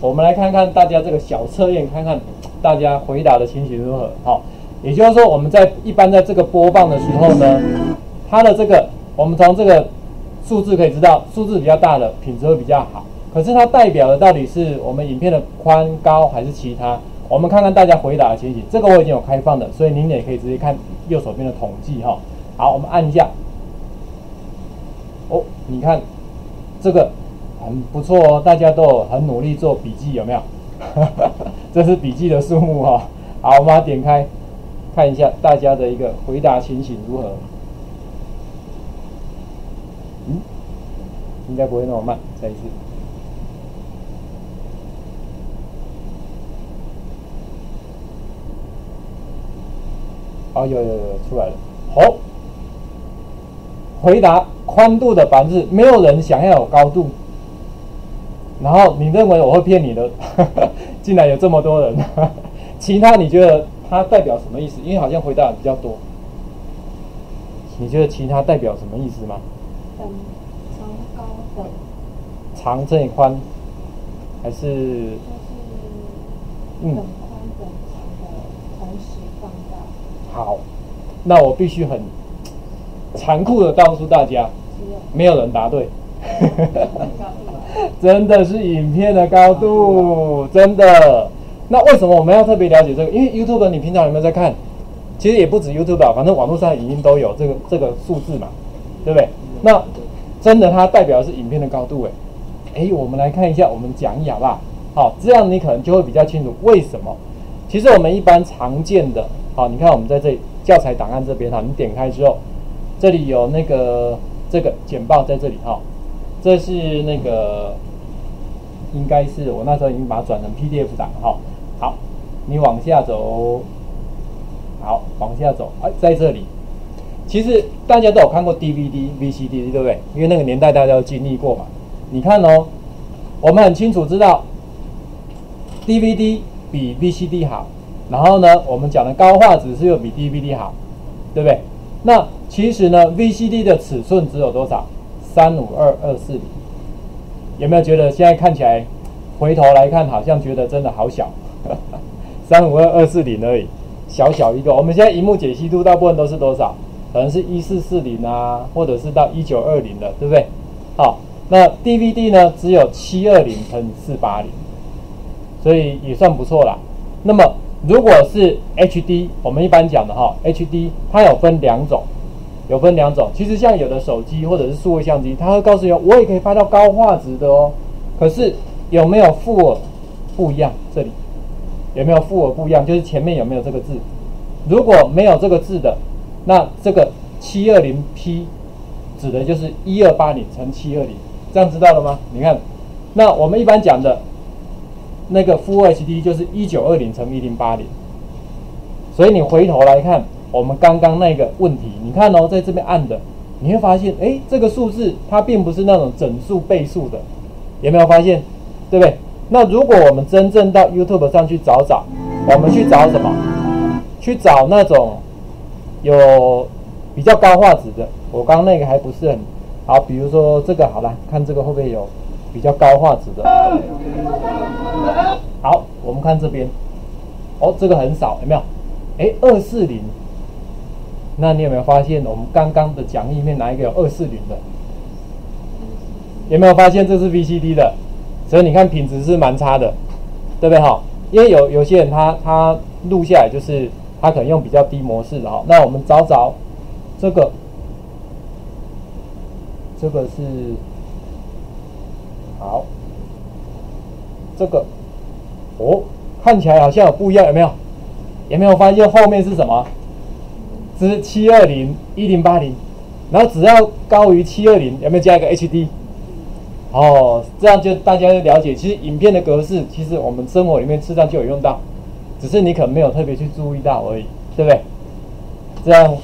我们来看看大家这个小测验，看看大家回答的情形如何。好，也就是说，我们在一般在这个播放的时候呢，它的这个，我们从这个数字可以知道，数字比较大的品质会比较好。可是它代表的到底是我们影片的宽高还是其他？我们看看大家回答的情形。这个我已经有开放的，所以您也可以直接看右手边的统计哈。好，我们按一下。哦，你看这个。很不错哦，大家都很努力做笔记，有没有？这是笔记的数目哈。好，我们把它点开，看一下大家的一个回答情形如何。嗯，应该不会那么慢，再一次。哦，有有有出来了。好，回答宽度的板子，没有人想要有高度。然后你认为我会骗你的？竟然有这么多人，其他你觉得它代表什么意思？因为好像回答比较多，你觉得其他代表什么意思吗？等长高等长乘以宽，还是？就是等宽等长的同时放大。好，那我必须很残酷的告诉大家，没有人答对。真的是影片的高度，真的。那为什么我们要特别了解这个？因为 YouTube 你平常有没有在看？其实也不止 YouTube 啊，反正网络上影音都有这个这个数字嘛，对不对？那真的它代表的是影片的高度，哎哎，我们来看一下，我们讲一好不好？好，这样你可能就会比较清楚为什么。其实我们一般常见的，好，你看我们在这里教材档案这边哈，你点开之后，这里有那个这个简报在这里哈。这是那个，应该是我那时候已经把它转成 PDF 档哈。好，你往下走，好，往下走，哎，在这里，其实大家都有看过 DVD、VCD，对不对？因为那个年代大家都经历过嘛。你看哦，我们很清楚知道，DVD 比 VCD 好，然后呢，我们讲的高画质是又比 DVD 好，对不对？那其实呢，VCD 的尺寸只有多少？三五二二四零，有没有觉得现在看起来，回头来看好像觉得真的好小，三五二二四零而已，小小一个。我们现在荧幕解析度大部分都是多少？可能是一四四零啊，或者是到一九二零的，对不对？好，那 DVD 呢，只有七二零乘以四八零，所以也算不错啦。那么如果是 HD，我们一般讲的哈，HD 它有分两种。有分两种，其实像有的手机或者是数位相机，它会告诉你，我也可以拍到高画质的哦。可是有没有负耳不一样？这里有没有负耳不一样？就是前面有没有这个字？如果没有这个字的，那这个七二零 P 指的就是一二八零乘七二零，这样知道了吗？你看，那我们一般讲的那个 Full HD 就是一九二零乘一零八零，所以你回头来看。我们刚刚那个问题，你看哦，在这边按的，你会发现，哎，这个数字它并不是那种整数倍数的，有没有发现？对不对？那如果我们真正到 YouTube 上去找找，我们去找什么？去找那种有比较高画质的。我刚刚那个还不是很好，比如说这个好了，看这个会不会有比较高画质的？好，我们看这边，哦，这个很少，有没有？哎，二四零。那你有没有发现，我们刚刚的讲义里面哪一个有二四零的？有没有发现这是 VCD 的？所以你看品质是蛮差的，对不对哈？因为有有些人他他录下来就是他可能用比较低模式的哈。那我们找找这个，这个是好，这个哦，看起来好像有不一样，有没有？有没有发现后面是什么？是七二零一零八零，然后只要高于七二零，有没有加一个 HD？哦，这样就大家就了解，其实影片的格式，其实我们生活里面实际上就有用到，只是你可能没有特别去注意到而已，对不对？这样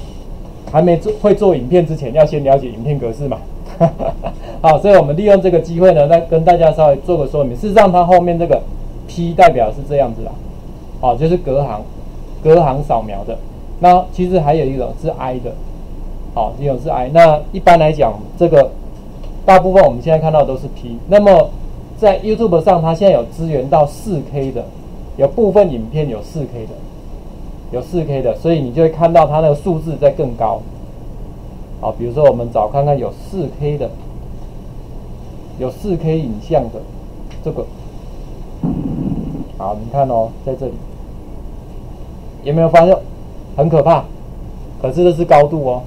还没做会做影片之前，要先了解影片格式嘛。好，所以我们利用这个机会呢，再跟大家稍微做个说明。事实上，它后面这个 P 代表是这样子啦，好，就是隔行隔行扫描的。那其实还有一种是 I 的，好，一种是 I。那一般来讲，这个大部分我们现在看到的都是 P。那么在 YouTube 上，它现在有支援到 4K 的，有部分影片有 4K 的，有 4K 的，所以你就会看到它那个数字在更高。好，比如说我们找看看有 4K 的，有 4K 影像的这个。好，你看哦，在这里有没有发现很可怕？可是这是高度哦。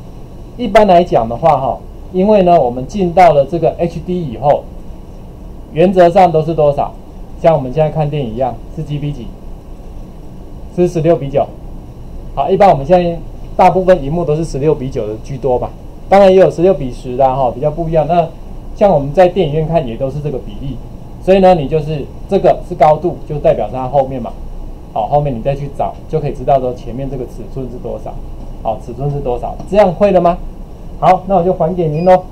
一般来讲的话，哈，因为呢，我们进到了这个 HD 以后，原则上都是多少？像我们现在看电影一样，是几比几？是十六比九。好，一般我们现在大部分荧幕都是十六比九的居多吧。当然也有十六比十的哈，比较不一样。那像我们在电影院看也都是这个比例。所以呢，你就是这个是高度，就代表它后面嘛。好，后面你再去找，就可以知道说前面这个尺寸是多少。好，尺寸是多少？这样会了吗？好，那我就还给您喽。